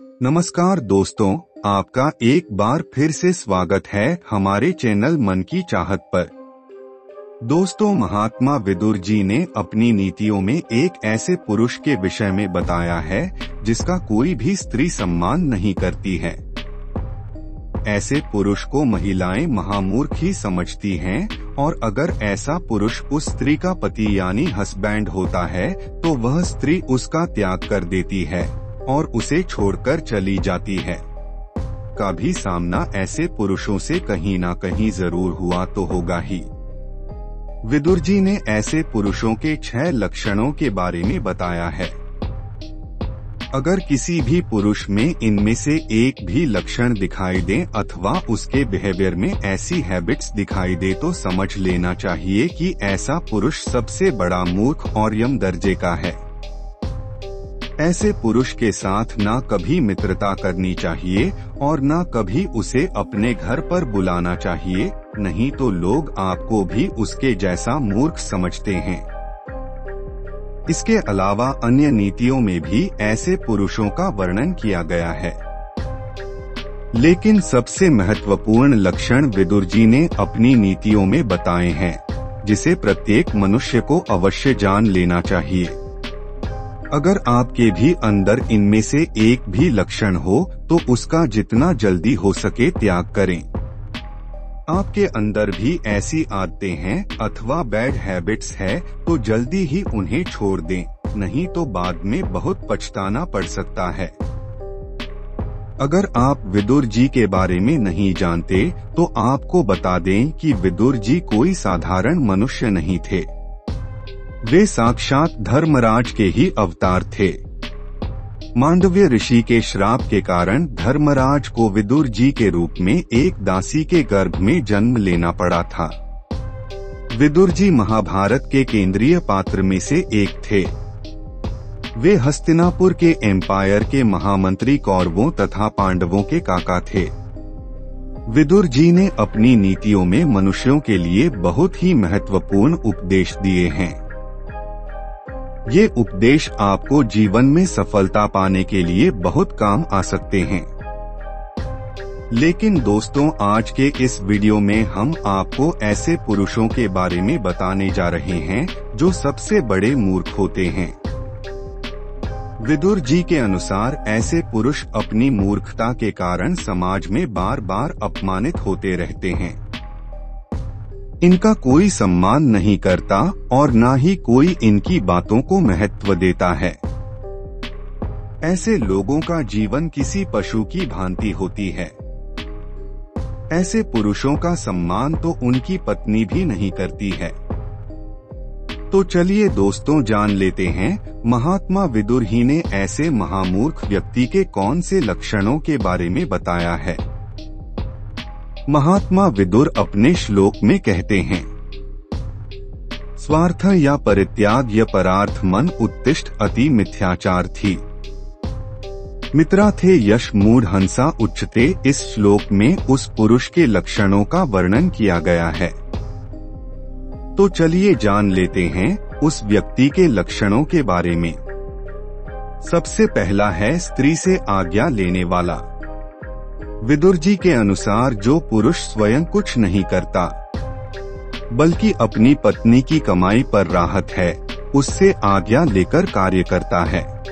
नमस्कार दोस्तों, आपका एक बार फिर से स्वागत है हमारे चैनल मन की चाहत पर। दोस्तों, महात्मा विदुर जी ने अपनी नीतियों में एक ऐसे पुरुष के विषय में बताया है, जिसका कोई भी स्त्री सम्मान नहीं करती है। ऐसे पुरुष को महिलाएँ महामूर्ख ही समझती हैं, और अगर ऐसा पुरुष उस स्त्री का पति यानी हस्बैंड होता है तो वह स्त्री उसका त्याग कर देती है। और उसे छोड़कर चली जाती है। का भी सामना ऐसे पुरुषों से कहीं ना कहीं ज़रूर हुआ तो होगा ही। विदुर जी ने ऐसे पुरुषों के छह लक्षणों के बारे में बताया है। अगर किसी भी पुरुष में इनमें से एक भी लक्षण दिखाई दे अथवा उसके बिहेवियर में ऐसी हैबिट्स दिखाई दे तो समझ लेना चाहिए कि ऐसा पुरुष सबसे बड़ा मूर्ख और यम दर्जे का है। ऐसे पुरुष के साथ ना कभी मित्रता करनी चाहिए और ना कभी उसे अपने घर पर बुलाना चाहिए, नहीं तो लोग आपको भी उसके जैसा मूर्ख समझते हैं। इसके अलावा अन्य नीतियों में भी ऐसे पुरुषों का वर्णन किया गया है। लेकिन सबसे महत्वपूर्ण लक्षण विदुर जी ने अपनी नीतियों में बताए हैं, जिसे प्रत्येक मनुष्य को अवश्य जान लेना चाहिए। अगर आपके भी अंदर इनमें से एक भी लक्षण हो तो उसका जितना जल्दी हो सके त्याग करें। आपके अंदर भी ऐसी आदतें हैं अथवा बैड हैबिट्स है तो जल्दी ही उन्हें छोड़ दें, नहीं तो बाद में बहुत पछताना पड़ सकता है। अगर आप विदुर जी के बारे में नहीं जानते तो आपको बता दें कि विदुर जी कोई साधारण मनुष्य नहीं थे। वे साक्षात धर्मराज के ही अवतार थे। मांडव्य ऋषि के श्राप के कारण धर्मराज को विदुर जी के रूप में एक दासी के गर्भ में जन्म लेना पड़ा था। विदुर जी महाभारत के केंद्रीय पात्र में से एक थे। वे हस्तिनापुर के एम्पायर के महामंत्री कौरवों तथा पांडवों के काका थे। विदुर जी ने अपनी नीतियों में मनुष्यों के लिए बहुत ही महत्वपूर्ण उपदेश दिए हैं। ये उपदेश आपको जीवन में सफलता पाने के लिए बहुत काम आ सकते हैं। लेकिन दोस्तों, आज के इस वीडियो में हम आपको ऐसे पुरुषों के बारे में बताने जा रहे हैं, जो सबसे बड़े मूर्ख होते हैं। विदुर जी के अनुसार, ऐसे पुरुष अपनी मूर्खता के कारण समाज में बार बार अपमानित होते रहते हैं। इनका कोई सम्मान नहीं करता और न ही कोई इनकी बातों को महत्व देता है। ऐसे लोगों का जीवन किसी पशु की भांति होती है। ऐसे पुरुषों का सम्मान तो उनकी पत्नी भी नहीं करती है। तो चलिए दोस्तों जान लेते हैं, महात्मा विदुर ही ने ऐसे महामूर्ख व्यक्ति के कौन से लक्षणों के बारे में बताया है। महात्मा विदुर अपने श्लोक में कहते हैं, स्वार्थ या परित्याग या परार्थ मन उत्तिष्ठ अति मिथ्याचार थी। मित्रा थे यश मूढ़ हंसा उच्चते इस श्लोक में उस पुरुष के लक्षणों का वर्णन किया गया है। तो चलिए जान लेते हैं उस व्यक्ति के लक्षणों के बारे में। सबसे पहला है स्त्री से आज्ञा लेने वाला। विदुर जी के अनुसार जो पुरुष स्वयं कुछ नहीं करता, बल्कि अपनी पत्नी की कमाई पर राहत है, उससे आज्ञा लेकर कार्य करता है।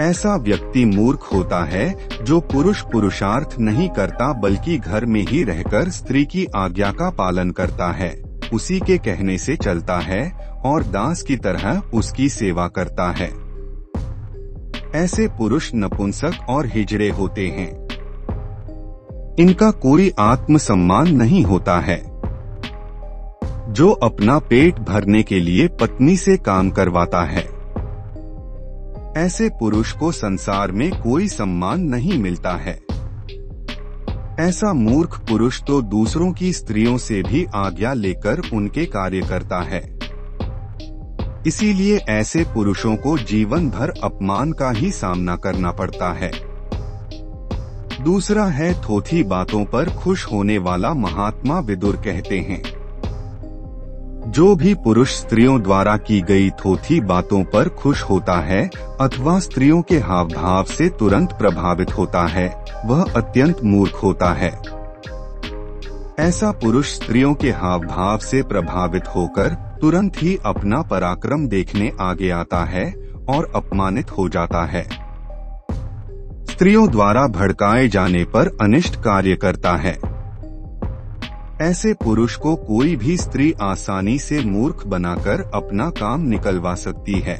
ऐसा व्यक्ति मूर्ख होता है, जो पुरुष पुरुषार्थ नहीं करता, बल्कि घर में ही रहकर स्त्री की आज्ञा का पालन करता है, उसी के कहने से चलता है, और दास की तरह उसकी सेवा करता है। ऐसे पुरुष नपुंसक और हिजड़े होते हैं। इनका कोई आत्मसम्मान नहीं होता है। जो अपना पेट भरने के लिए पत्नी से काम करवाता है। ऐसे पुरुष को संसार में कोई सम्मान नहीं मिलता है। ऐसा मूर्ख पुरुष तो दूसरों की स्त्रियों से भी आज्ञा लेकर उनके कार्य करता है। इसीलिए ऐसे पुरुषों को जीवन भर अपमान का ही सामना करना पड़ता है। दूसरा है थोथी बातों पर खुश होने वाला महात्मा विदुर कहते हैं। जो भी पुरुष स्त्रियों द्वारा की गई थोथी बातों पर खुश होता है, अथवा स्त्रियों के हाव भाव से तुरंत प्रभावित होता है, वह अत्यंत मूर्ख होता है। ऐसा पुरुष स्त्रियों के हाव भाव से प्रभावित होकर तुरंत ही अपना पराक्रम देखने आगे आता है और अपमानित हो जाता है। स्त्रियों द्वारा भड़काए जाने पर अनिष्ट कार्य करता है। ऐसे पुरुष को कोई भी स्त्री आसानी से मूर्ख बनाकर अपना काम निकलवा सकती है।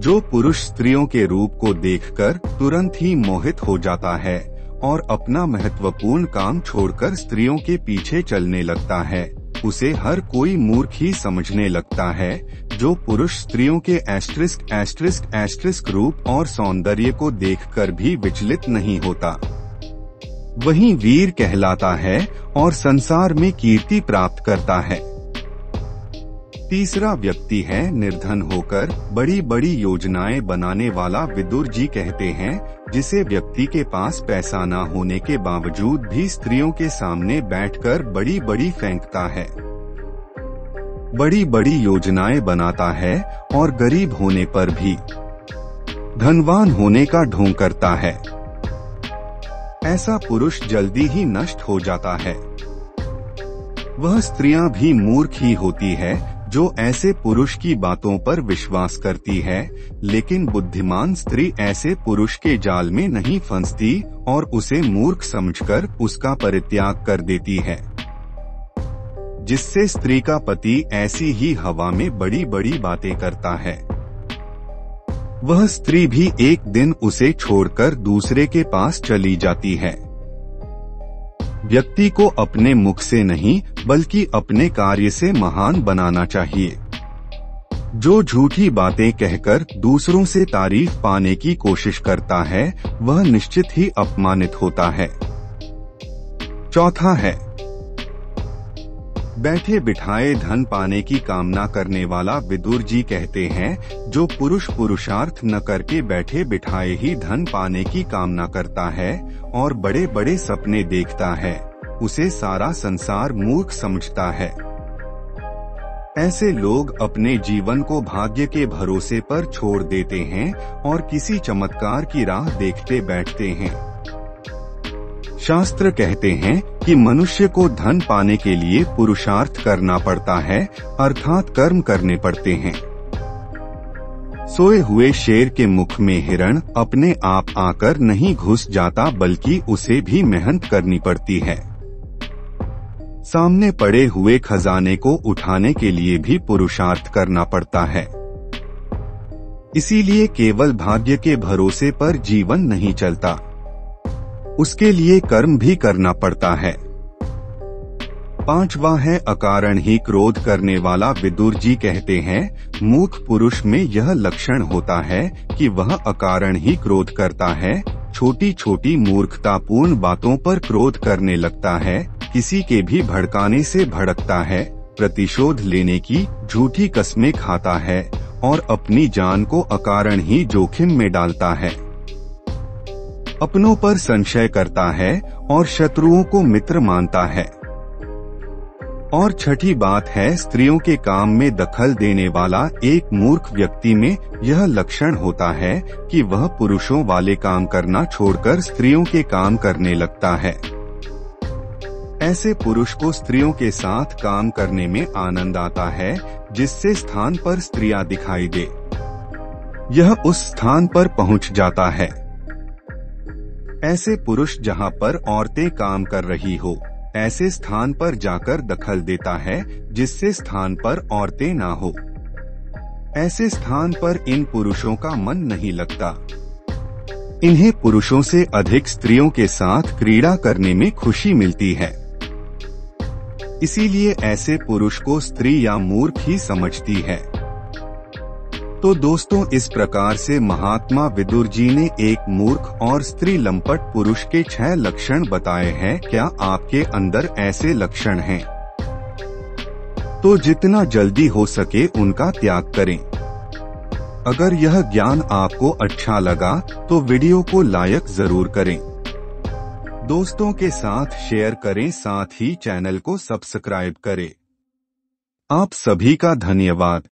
जो पुरुष स्त्रियों के रूप को देखकर तुरंत ही मोहित हो जाता है और अपना महत्वपूर्ण काम छोड़कर स्त्रियों के पीछे चलने लगता है, उसे हर कोई मूर्ख ही समझने लगता है जो पुरुष स्त्रियों के एस्ट्रिस्क एस्ट्रिस्क एस्ट्रिस्क रूप और सौंदर्य को देखकर भी विचलित नहीं होता। वही वीर कहलाता है और संसार में कीर्ति प्राप्त करता है। तीसरा व्यक्ति है निर्धन होकर बड़ी बड़ी योजनाएँ बनाने वाला विदुर जी कहते हैं, जिसे व्यक्ति के पास पैसा न होने के बावजूद भी स्त्रियों के सामने बैठकर बड़ी बड़ी फेंकता है। बड़ी बड़ी योजनाएँ बनाता है और गरीब होने पर भी। धनवान होने का ढोंग करता है। ऐसा पुरुष जल्दी ही नष्ट हो जाता है। वह स्त्रियाँ भी मूर्ख ही होती है, जो ऐसे पुरुष की बातों पर विश्वास करती है, लेकिन बुद्धिमान स्त्री ऐसे पुरुष के जाल में नहीं फंसती और उसे मूर्ख समझकर उसका परित्याग कर देती है। जिससे स्त्री का पति ऐसी ही हवा में बड़ी बड़ी बातें करता है। वह स्त्री भी एक दिन उसे छोड़कर दूसरे के पास चली जाती है। व्यक्ति को अपने मुख से नहीं, बल्कि अपने कार्य से महान बनाना चाहिए। जो झूठी बातें कहकर दूसरों से तारीफ़ पाने की कोशिश करता है, वह निश्चित ही अपमानित होता है। चौथा है बैठे बिठाए धन पाने की कामना करने वाला विदुर जी कहते हैं, जो पुरुष पुरुषार्थ न करके बैठे बिठाए ही धन पाने की कामना करता है और बड़े बड़े सपने देखता है, उसे सारा संसार मूर्ख समझता है। ऐसे लोग अपने जीवन को भाग्य के भरोसे पर छोड़ देते हैं और किसी चमत्कार की राह देखते बैठते हैं। शास्त्र कहते हैं कि मनुष्य को धन पाने के लिए पुरुषार्थ करना पड़ता है, अर्थात कर्म करने पड़ते हैं। सोए हुए शेर के मुख में हिरण अपने आप आकर नहीं घुस जाता, बल्कि उसे भी मेहनत करनी पड़ती है। सामने पड़े हुए खजाने को उठाने के लिए भी पुरुषार्थ करना पड़ता है। इसीलिए केवल भाग्य के भरोसे पर जीवन नहीं चलता। उसके लिए कर्म भी करना पड़ता है। पांचवा है अकारण ही क्रोध करने वाला विदुर जी कहते हैं मूर्ख पुरुष में यह लक्षण होता है कि वह अकारण ही क्रोध करता है छोटी छोटी मूर्खतापूर्ण बातों पर क्रोध करने लगता है, किसी के भी भड़काने से भड़कता है, प्रतिशोध लेने की झूठी कस्में खाता है, और अपनी जान को अकारण ही जोखिम में डालता है। अपनों पर संशय करता है और शत्रुओं को मित्र मानता है। और छठी बात है, स्त्रियों के काम में दखल देने वाला एक मूर्ख व्यक्ति में यह लक्षण होता है कि वह पुरुषों वाले काम करना छोड़कर स्त्रियों के काम करने लगता है। ऐसे पुरुष को स्त्रियों के साथ काम करने में आनंद आता है, जिससे स्थान पर स्त्रियाँ दिखाई दे। यह उस स्थान पर पहुँच जाता है। ऐसे पुरुष जहाँ पर औरतें काम कर रही हो, ऐसे स्थान पर जाकर दखल देता है, जिससे स्थान पर औरतें ना हो। ऐसे स्थान पर इन पुरुषों का मन नहीं लगता। इन्हें पुरुषों से अधिक स्त्रियों के साथ क्रीड़ा करने में खुशी मिलती है। इसीलिए ऐसे पुरुष को स्त्री या मूर्ख ही समझती है। तो दोस्तों, इस प्रकार से महात्मा विदुर जी ने एक मूर्ख और स्त्री लंपट पुरुष के छह लक्षण बताए हैं। क्या आपके अंदर ऐसे लक्षण हैं? तो जितना जल्दी हो सके उनका त्याग करें। अगर यह ज्ञान आपको अच्छा लगा तो वीडियो को लाइक ज़रूर करें। दोस्तों के साथ शेयर करें, साथ ही चैनल को सब्सक्राइब करें। आप सभी का धन्यवाद।